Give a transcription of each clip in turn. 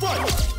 Yeah!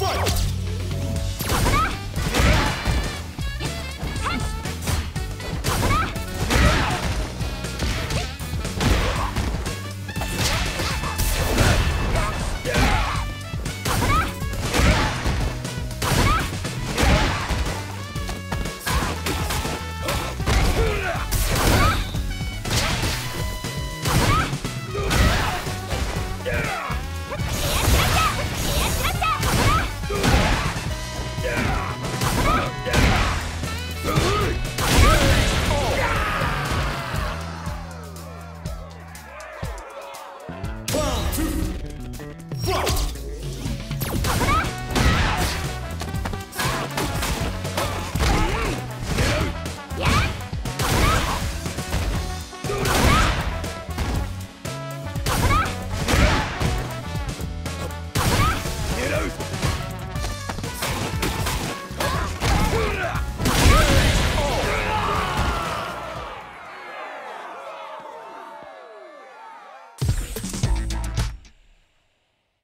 fight!